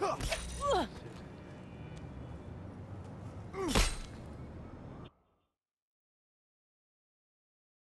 Huh.